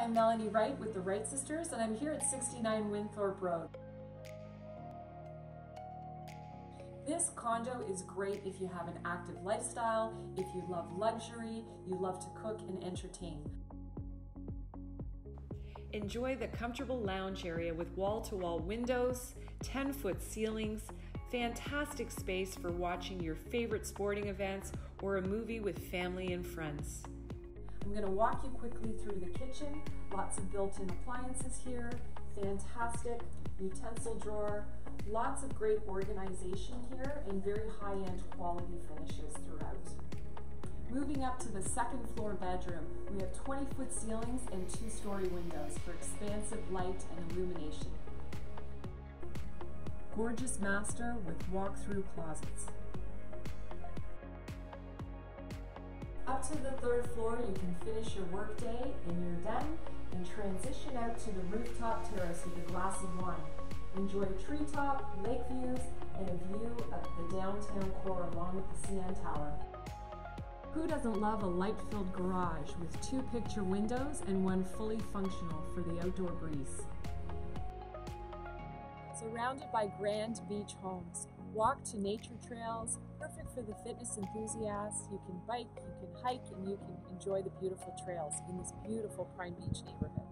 I'm Melanie Wright with the Wright Sisters, and I'm here at 69 Winthorpe Road. This condo is great if you have an active lifestyle, if you love luxury, you love to cook and entertain. Enjoy the comfortable lounge area with wall to wall windows, 10 foot ceilings, fantastic space for watching your favorite sporting events or a movie with family and friends. I'm going to walk you quickly through the kitchen. Lots of built-in appliances here, fantastic utensil drawer, lots of great organization here, and very high-end quality finishes throughout. Moving up to the second floor bedroom, we have 20 foot ceilings and two story windows for expansive light and illumination. Gorgeous master with walk-through closets. To the third floor, you can finish your workday and you're done, and transition out to the rooftop terrace with a glass of wine. Enjoy treetop, lake views, and a view of the downtown core along with the CN Tower. Who doesn't love a light-filled garage with two picture windows and one fully functional for the outdoor breeze? Surrounded by grand beach homes, walk to nature trails, perfect for the fitness enthusiasts. You can bike, you can hike, and you can enjoy the beautiful trails in this beautiful Prime Beach neighborhood.